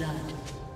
blood.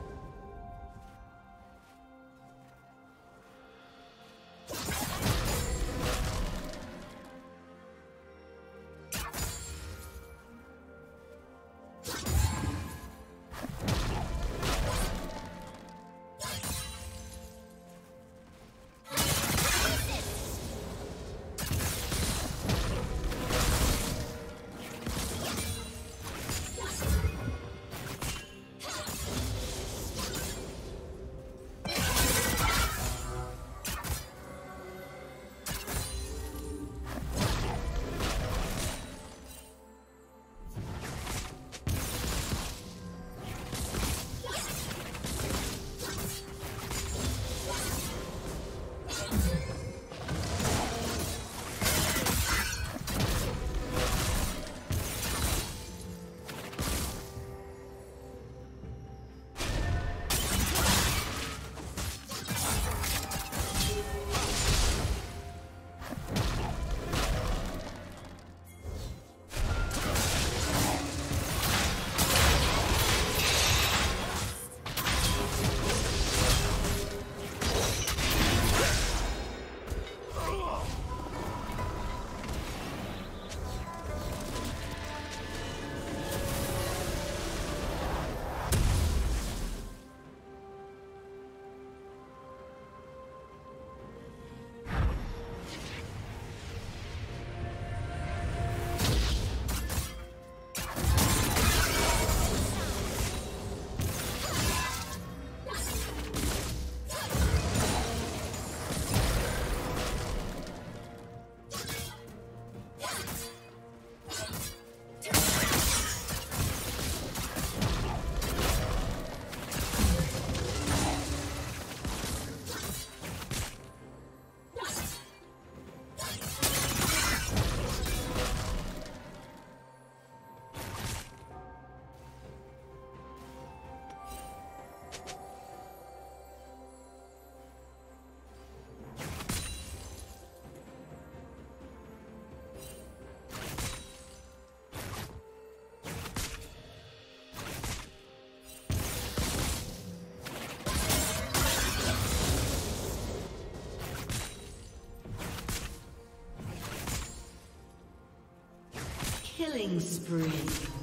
Killing spree.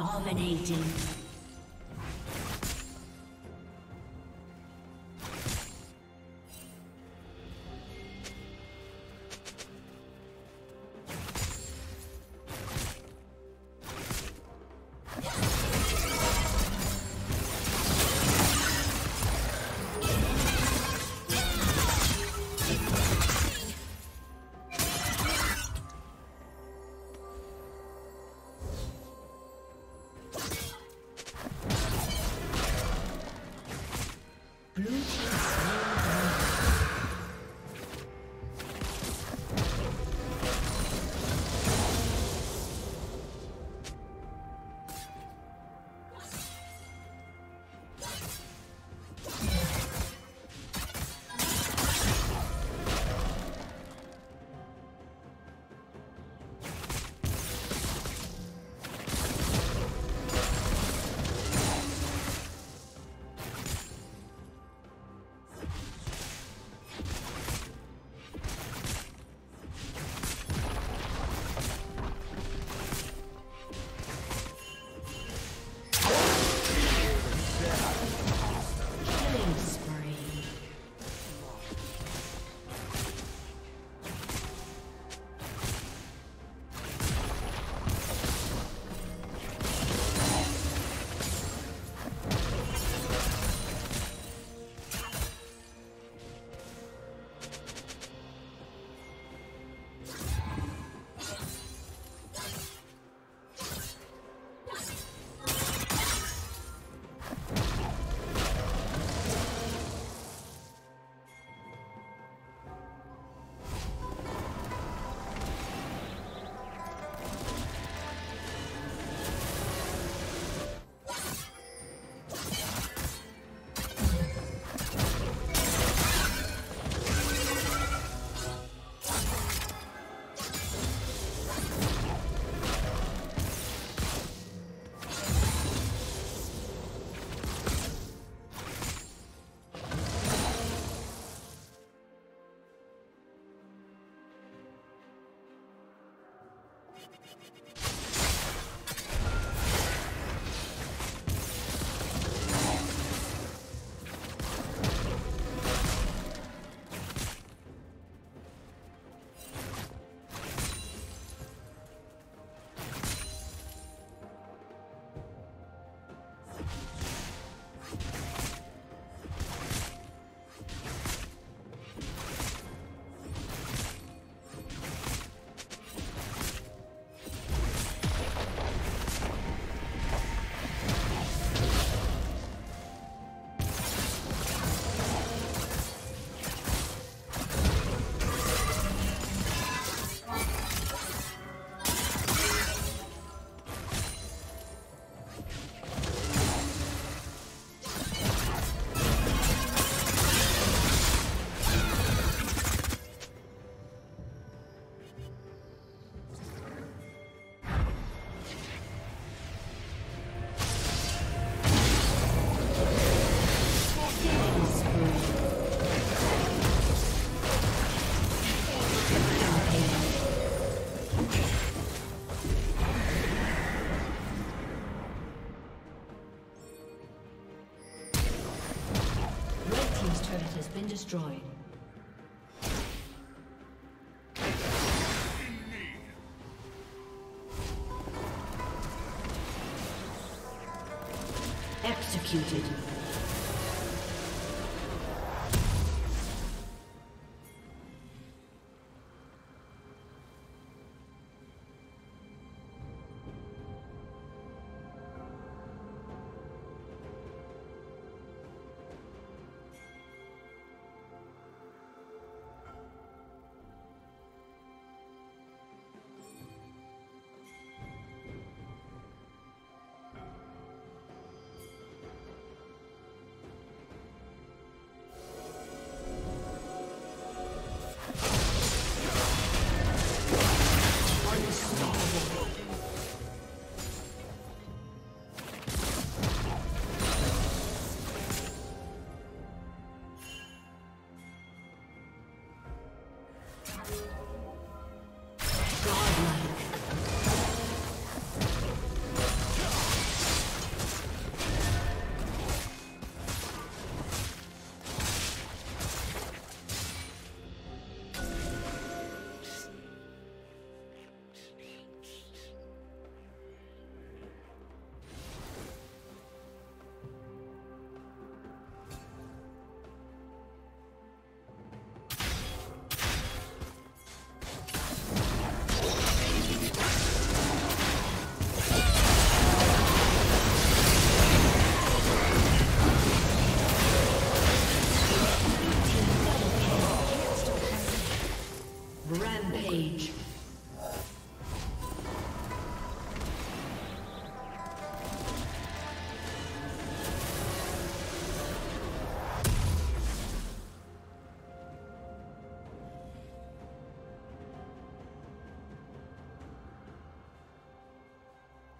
Dominating. Destroyed. Executed.